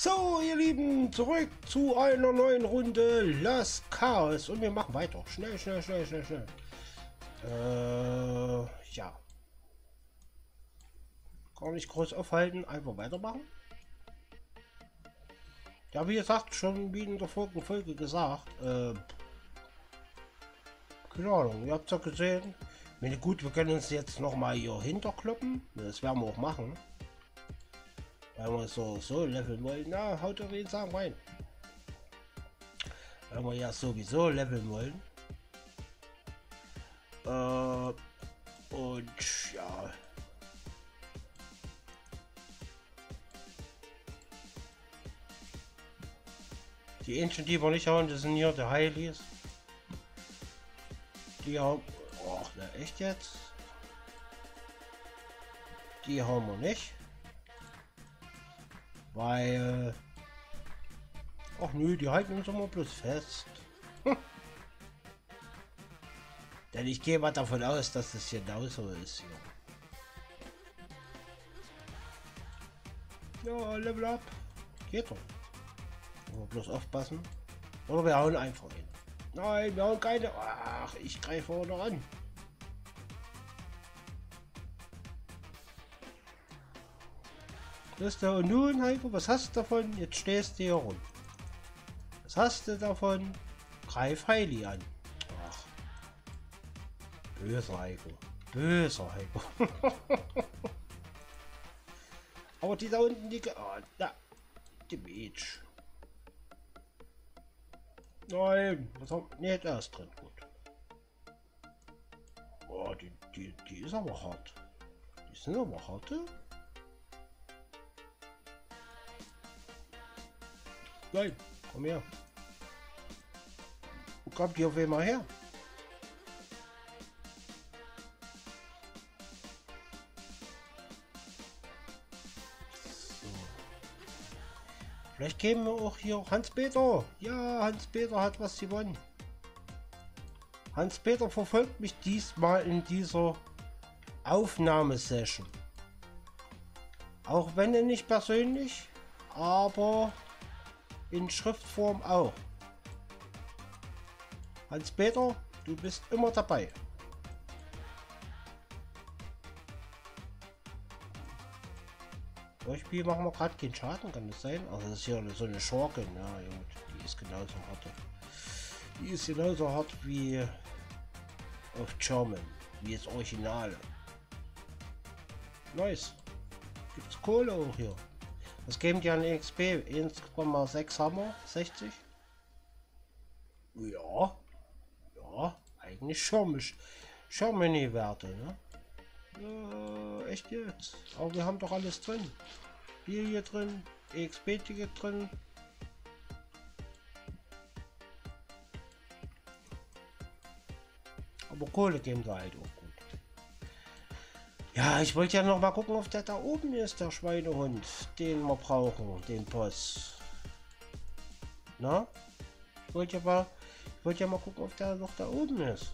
So, ihr Lieben, zurück zu einer neuen Runde Las Chaos. Und wir machen weiter. Schnell, schnell, schnell, schnell, schnell. Äh, ja. Gar nicht groß aufhalten, einfach weitermachen. Ja, wie gesagt, schon wie in der vorigen Folge gesagt, äh, keine Ahnung, ihr habt ja gesehen. Meine gut, wir können uns jetzt noch mal hier hinterkloppen. Das werden wir auch machen. Wenn wir so, so leveln wollen, na, haut doch jeden sagen rein. Wenn wir ja sowieso leveln wollen. Äh, und ja. Die Ancient, die wir nicht haben, das sind hier der Heilis. Die haben... Oh, na echt jetzt? Die haben wir nicht. Weil... Ach nö, die halten uns immer bloß fest. Denn ich gehe mal davon aus, dass das genauso ist hier. Ja, Level up. Geht doch. Aber bloß aufpassen. Oder wir hauen einfach hin. Nein, wir hauen keine. Ach, ich greife vorne an. Das ist der und nun, Heiko, was hast du davon? Jetzt stehst du hier rum. Was hast du davon? Greif Heili an. Ach. Böser Heiko. Böser Heiko. Aber die da unten, die... Oh, da. Die Beach. Nein, was haben... Ne, da ist drin. Gut. Oh, die, die, die ist aber hart. Die sind aber harte. Nein, komm her. Wo kommt die auf einmal her? So. Vielleicht geben wir auch hier Hans-Peter. Ja, Hans-Peter hat was gewonnen. Hans-Peter verfolgt mich diesmal in dieser Aufnahmesession. Auch wenn er nicht persönlich, aber in Schriftform auch. Hans-Peter, du bist immer dabei. Beispiel machen wir gerade keinen Schaden, kann das sein? Also das ist hier so eine Schurke, ja, die ist genauso hart. Die ist genauso hart wie auf German, wie das Original. Nice. Gibt's Kohle auch hier. Was geben die an XP? 1,6 haben wir? 60? Ja. Ja, eigentlich schirmisch. Schermini-Werte, ne? Ja, echt jetzt. Aber wir haben doch alles drin. Bier hier drin, EXP-Ticket drin. Aber Kohle geben wir halt auch. Ja, ich wollte ja noch mal gucken, ob der da oben ist, der Schweinehund, den wir brauchen, den Boss. Na? Ich wollte ja mal, ich wollte ja mal gucken, ob der noch da oben ist.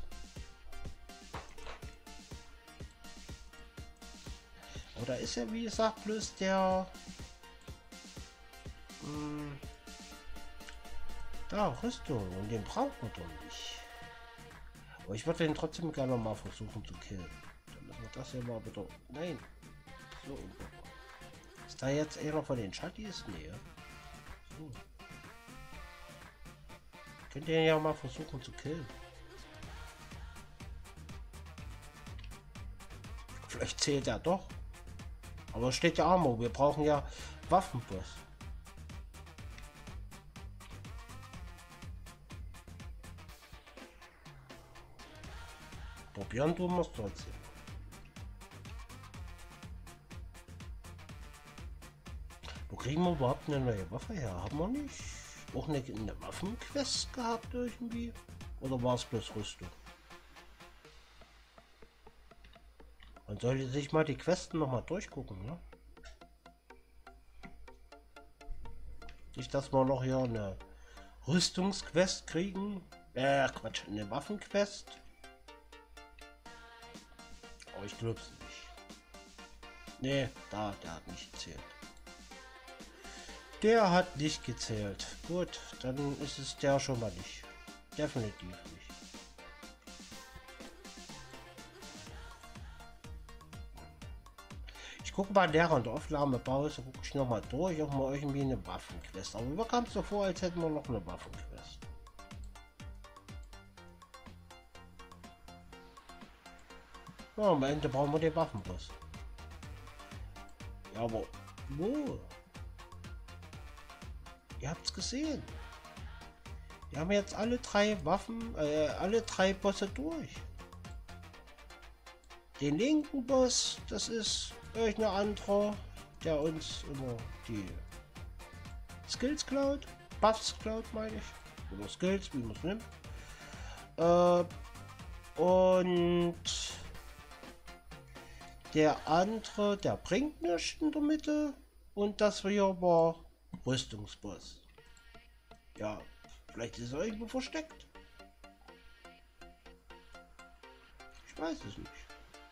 Oder ist er, wie gesagt, bloß der... Hm, da, Rüstung. Und den brauchen wir doch nicht. Aber ich würde den trotzdem gerne mal versuchen zu killen. Das hier mal bitte... Nein. So. Ist da jetzt einer von den Schattis? Nee. So. Könnt ihr ja mal versuchen zu killen. Vielleicht zählt er doch. Aber steht ja Armor. Wir brauchen ja Waffenboss. Probieren wir es trotzdem. Kriegen wir überhaupt eine neue Waffe her? Haben wir nicht auch eine, eine Waffenquest gehabt irgendwie? Oder war es bloß Rüstung? Man sollte sich mal die Questen noch mal durchgucken, ne? Nicht, dass wir noch hier eine Rüstungsquest kriegen. Äh, Quatsch, eine Waffenquest. Aber ich glaube es nicht. Nee, da, der hat nicht gezählt. Der hat nicht gezählt. Gut, dann ist es der schon mal nicht. Definitiv nicht. Ich gucke mal während der Aufnahmepause, gucke ich noch mal durch, ob wir irgendwie eine Waffenquest. Aber mir kam es so vor, als hätten wir noch eine Waffenquest. Ja, am Ende brauchen wir den Waffenboss. Ja, aber wo? Ihr habt's gesehen. Wir haben jetzt alle drei Waffen, äh, alle drei Bosse durch. Den linken Boss, das ist irgendein anderer, der uns immer die Skills klaut. Buffs klaut, meine ich. Oder Skills, wie man es nimmt. Äh, und der andere, der bringt nichts in der Mitte. Und das hier war Rüstungsboss. Ja, vielleicht ist er irgendwo versteckt. Ich weiß es nicht.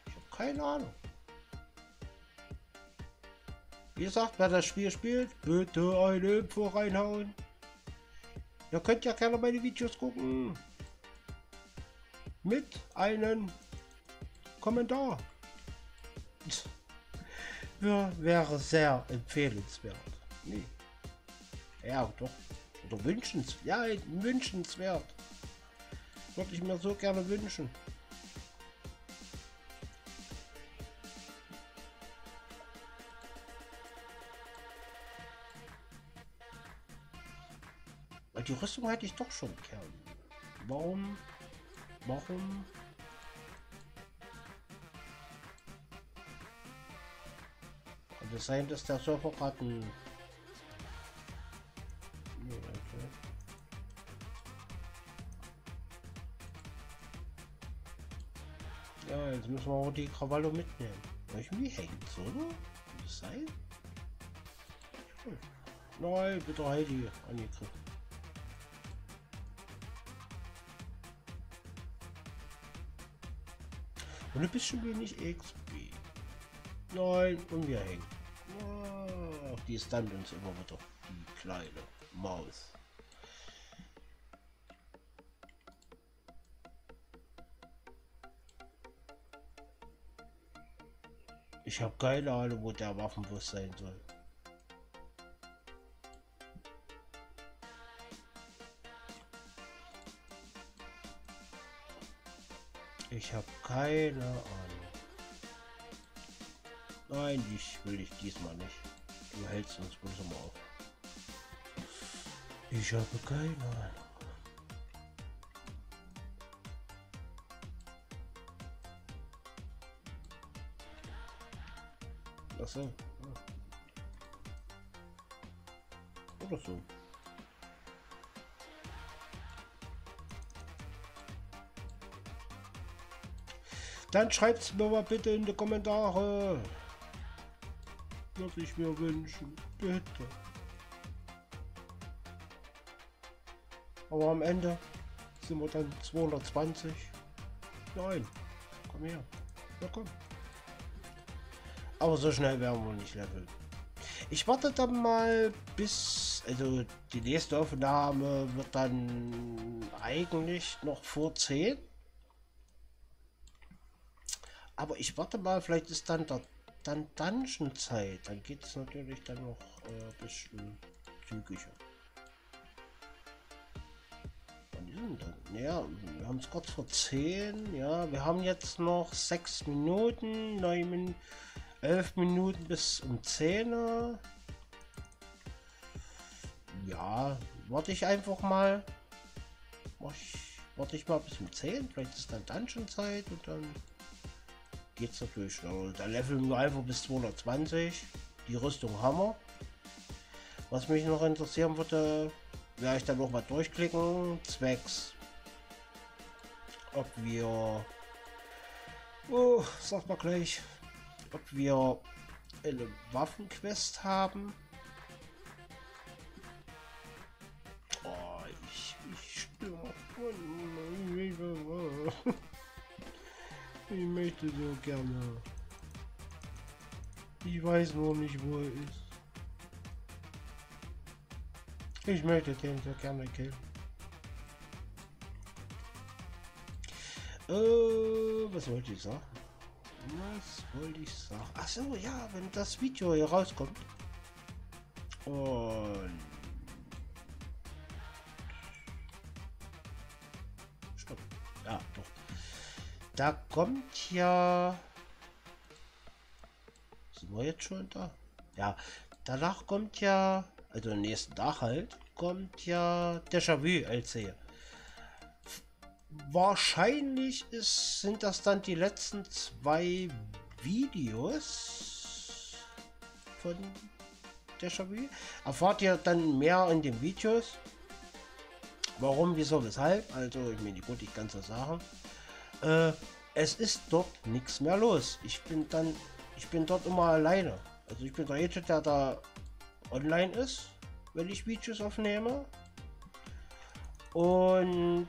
Ich habe keine Ahnung. Wie gesagt, wer das Spiel spielt, bitte eine Info reinhauen. Ihr könnt ja gerne meine Videos gucken. Mit einem Kommentar. Ja, wäre sehr empfehlenswert. Nee. Ja, doch. Oder wünschenswert. Ja, wünschenswert. Würde ich mir so gerne wünschen. Weil die Rüstung hätte ich doch schon gern. Warum? Warum? Kann es sein, dass der Server gerade Ja, jetzt müssen wir auch die Krawallo mitnehmen. Irgendwie hängt oder? Kann das sein? Hm. Nein, bitte Heidi angegriffen. Und ein bisschen wenig XP. Nein, und wir hängen. Oh, die stand uns immer wieder. Die kleine Maus. Ich habe keine Ahnung, wo der Waffenbus sein soll. Ich habe keine Ahnung. Nein, ich will dich diesmal nicht. Du hältst uns bloß immer auf. Ich habe keine Ahnung. So. Ja. Oder so. Dann schreibt es mir mal bitte in die Kommentare. Was ich mir wünschen. Bitte. Aber am Ende sind wir dann 220. Nein. Komm her. Ja, komm. Aber so schnell werden wir nicht leveln. Ich warte dann mal bis, also die nächste Aufnahme wird dann eigentlich noch vor 10. Aber ich warte mal, vielleicht ist dann der dann Dungeon Zeit. Dann geht es natürlich dann noch äh, ein bisschen zügiger. Ja, wir haben es kurz vor 10. Ja, wir haben jetzt noch 6 Minuten, 9 Minuten, 11 Minuten bis um 10. Ja, warte ich einfach mal. Warte ich mal bis um 10. Vielleicht ist dann Dungeon Zeit und dann geht es natürlich schneller. Da leveln wir einfach bis 220. Die Rüstung haben wir. Was mich noch interessieren würde, werde ich dann noch mal durchklicken. Zwecks. Ob wir... Oh, sag mal gleich. Ob wir eine Waffenquest haben. Oh, ich, ich. Ich möchte so gerne. Ich weiß nur nicht, wo er ist. Ich möchte den so gerne killen. Äh, was wollte ich sagen? Was wollte ich sagen? Ach so, ja, wenn das Video hier rauskommt. Und... Stopp. Ja, doch. Da kommt ja... Sind wir jetzt schon da? Ja, danach kommt ja... Also nächsten Tag halt, kommt ja Déjà-vu LC. Wahrscheinlich ist, sind das dann die letzten zwei Videos von Déjà-vu. Erfahrt ihr dann mehr in den Videos. Warum, wieso, weshalb. Also, ich meine, kann so sagen. Äh, es ist dort nichts mehr los. Ich bin dann, ich bin dort immer alleine. Also ich bin der Agent, der da online ist, wenn ich Videos aufnehme. Und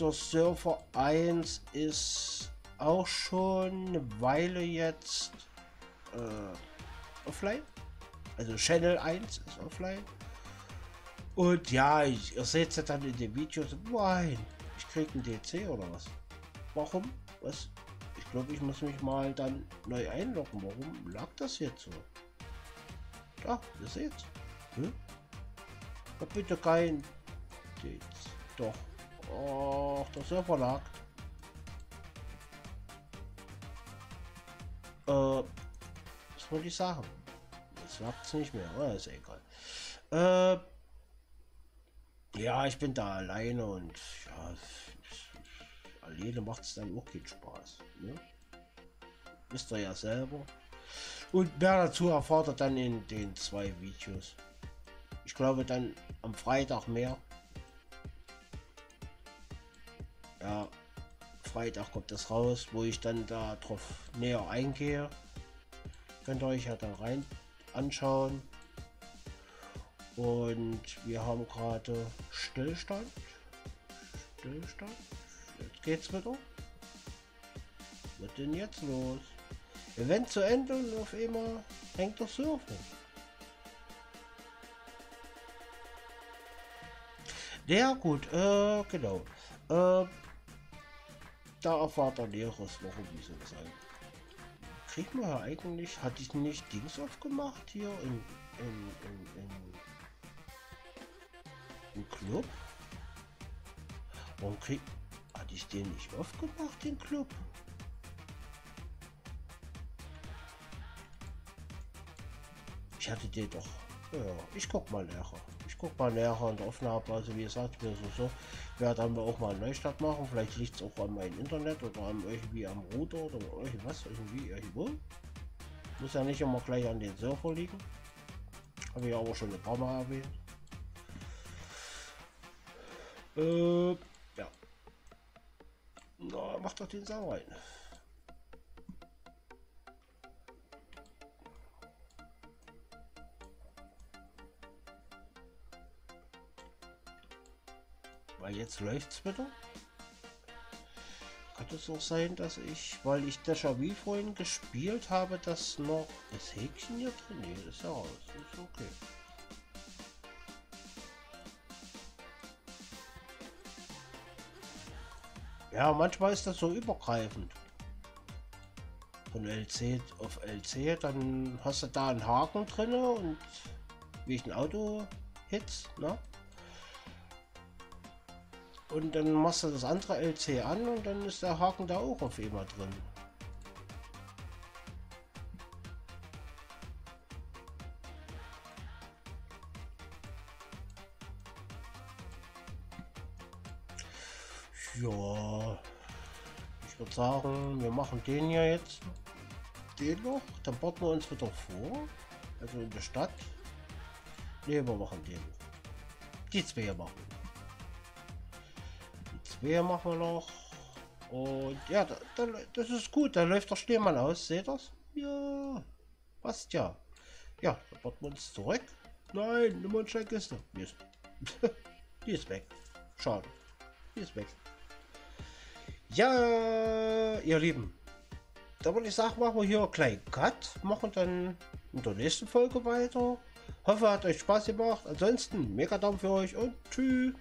der Server 1 ist auch schon eine Weile jetzt äh, offline. Also Channel 1 ist offline. Und ja, ich, ihr seht ja dann in den Videos, nein, ich krieg einen DC oder was? Warum? Was? Ich glaube, ich muss mich mal dann neu einloggen. Warum lag das jetzt so? Ja, ihr seht's. Hm? Bitte kein DC. Doch. Oh, der Server lag. Äh, was wollte ich sagen? Jetzt lag es nicht mehr. Oh, ist egal. Äh, ja, ich bin da alleine und ja, alleine macht es dann auch keinen Spaß. Ne? Wisst ihr ja selber. Und mehr dazu ihr dann in den zwei Videos. Ich glaube dann am Freitag mehr. Ja, Freitag kommt das raus, wo ich dann darauf näher eingehe. Könnt ihr euch ja da rein anschauen. Und wir haben gerade Stillstand. Stillstand. Jetzt geht's wieder. Was wird denn jetzt los? Event zu Ende und auf einmal hängt der Surfen. Ja gut, äh, genau. Äh, da erfahrt er Näheres, warum wieso sein. Kriegt man ja eigentlich, hatte ich nicht Dings aufgemacht hier in, in, in, in, im Club? Warum krieg, hatte ich den nicht aufgemacht, den Club? Ich hatte den doch. Ja, ich guck mal näher. Guck mal näher an der Aufnahme. Also wie gesagt, wir so, so. werde dann auch mal einen Neustart machen. Vielleicht liegt es auch an meinem Internet oder an irgendwie am Router oder irgendwas, irgendwie irgendwo. Muss ja nicht immer gleich an den Server liegen. Habe ich aber schon ein paar Mal erwähnt. Äh, ja. Na, macht doch den Sau rein. Jetzt läuft's wieder. Kann es auch sein, dass ich, weil ich Déjà-vu vorhin gespielt habe, dass noch das Häkchen hier drin nee, ist ja raus. Ist okay. Ja, manchmal ist das so übergreifend. Von LC auf LC, dann hast du da einen Haken drin und wie ich ein Auto hits, ne? Und dann machst du das andere LC an und dann ist der Haken da auch auf immer drin. Ja, ich würde sagen, wir machen den ja jetzt. Den noch, dann bauen wir uns wieder vor. Also in der Stadt. Ne, wir machen den. Die zwei machen. Die zwei machen wir noch. Und ja, da, da, das ist gut. Da läuft der Schneemann aus. Seht ihr's? Ja, passt ja. Ja, dann bauen wir uns zurück. Nein, nimm uns Kiste. Mist. Die ist weg. Schade. Die ist weg. Ja, ihr Lieben, da würde ich sagen, machen wir hier gleich Cut, machen dann in der nächsten Folge weiter. Hoffe, hat euch Spaß gemacht. Ansonsten, mega Daumen für euch und tschüss.